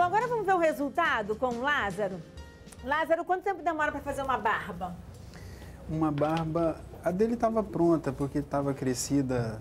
Bom, agora vamos ver o resultado com o Lázaro. Lázaro, quanto tempo demora para fazer uma barba? Uma barba, a dele estava pronta porque estava crescida,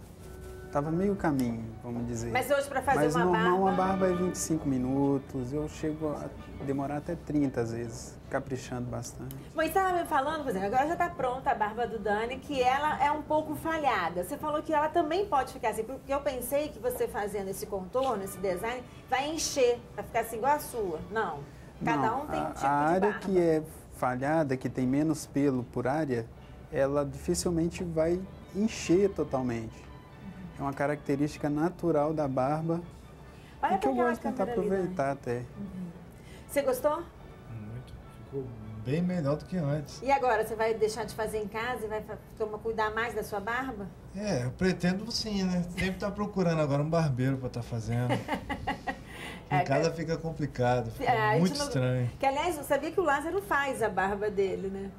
estava meio caminho, vamos dizer. Mas hoje para fazer Mas uma normal, barba... uma barba é 25 minutos, eu chego a demorar até 30 às vezes, caprichando bastante. Você estava me falando, por exemplo, agora já está pronta a barba do Dani, que ela é um pouco falhada. Você falou que ela também pode ficar assim, porque eu pensei que você fazendo esse contorno, esse design, vai encher, vai ficar assim igual a sua. Não. Cada Não, um tem um a, tipo a de área barba. que é falhada, que tem menos pelo por área, ela dificilmente vai encher totalmente. É uma característica natural da barba Olha que eu gosto de tentar câmera ali, aproveitar até. Você gostou? Muito. Ficou bem melhor do que antes. E agora, você vai deixar de fazer em casa e vai tomar- cuidar mais da sua barba? É, eu pretendo sim, né? Sempre tá procurando agora um barbeiro pra estar fazendo. Em É, casa fica complicado, fica É, a muito não- estranho. Que, aliás, eu sabia que o Lázaro faz a barba dele, né?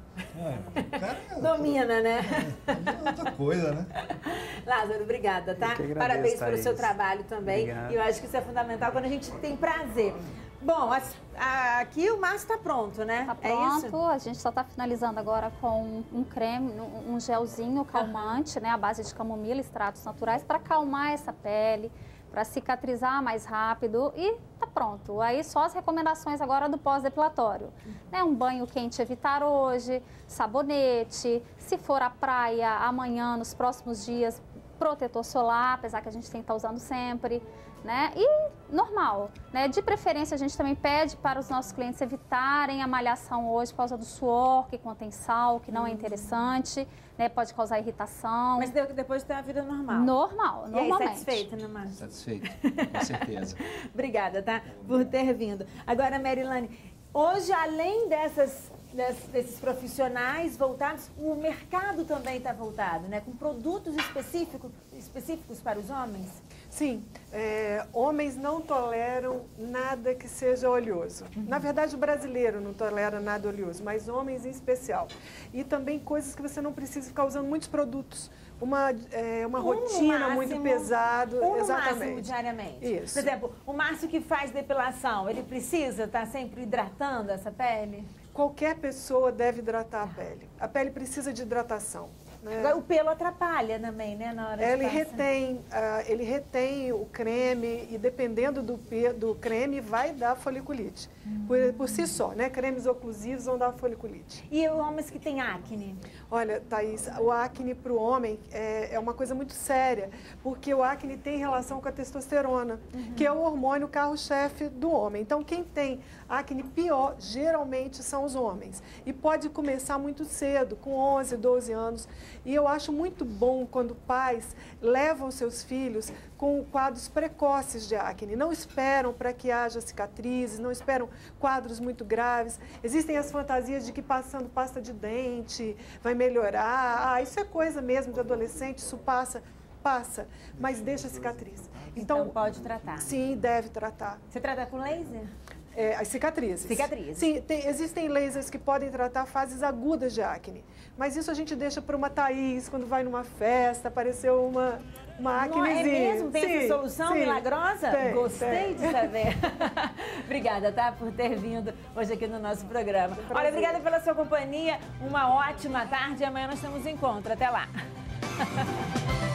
É, cara é- Domina, né? é outra coisa, né? Lázaro, obrigada, tá? Agradeço, Parabéns pelo seu trabalho também. Obrigado. E eu acho que isso é fundamental quando a gente tem prazer. Bom, as- a- aqui o Márcio está pronto, né? Tá É pronto, isso? a gente só está finalizando agora com um creme, um gelzinho calmante, né, à base de camomila, extratos naturais, para acalmar essa pele, para cicatrizar mais rápido e tá pronto. Aí só as recomendações agora do pós-depilatório. Né, um banho quente evitar hoje, sabonete, se for à praia amanhã, nos próximos dias, protetor solar, apesar que a gente tem que estar usando sempre, né? E normal, né? De preferência a gente também pede para os nossos clientes evitarem a malhação hoje por causa do suor, que contém sal, que não é interessante, né? Pode causar irritação. Mas de- depois tem a vida normal. Normal, E aí, normalmente. satisfeita, né, Márcio? Satisfeito, com certeza. Obrigada, tá? Por ter vindo. Agora, Merilane, hoje, além dessas, des- desses profissionais voltados, o mercado também está voltado, né? Com produtos específicos, específicos para os homens? Sim, é, homens não toleram nada que seja oleoso. Na verdade, o brasileiro não tolera nada oleoso, mas homens em especial. E também coisas que você não precisa ficar usando muitos produtos. Uma, é, uma Um rotina muito máximo, pesado. Um no máximo exatamente. diariamente. Isso. Por exemplo, o Márcio que faz depilação, ele precisa estar sempre hidratando essa pele? Qualquer pessoa deve hidratar a pele. A pele precisa de hidratação. Né? O pelo atrapalha também, né? Na hora Ele de passar. retém, ah, ele retém o creme e dependendo do, do creme vai dar foliculite. Por, por si só, né? Cremes oclusivos vão dar foliculite. E homens que têm acne? Olha, Thaís, o acne para o homem é, é uma coisa muito séria, porque o acne tem relação com a testosterona, que é o hormônio carro-chefe do homem. Então, quem tem acne pior, geralmente são os homens. E pode começar muito cedo, com 11, 12 anos. E eu acho muito bom quando pais levam seus filhos com quadros precoces de acne. Não esperam para que haja cicatrizes, não esperam quadros muito graves. Existem as fantasias de que passando pasta de dente vai melhorar. Ah, isso é coisa mesmo de adolescente, isso passa. Passa, mas deixa cicatriz. Então, pode tratar. Sim, deve tratar. Você trata com laser? É, as cicatrizes. Cicatrizes. Sim, tem- existem lasers que podem tratar fases agudas de acne. Mas isso a gente deixa para uma Thaís, quando vai numa festa, apareceu uma, uma Não, é acnezinha. mesmo? Tem Sim, essa solução sim. milagrosa? Tem, Gostei tem. de saber. obrigada, tá? Por ter vindo hoje aqui no nosso programa. prazer. Olha, obrigada pela sua companhia. Uma ótima tarde. Amanhã nós temos encontro. Até lá.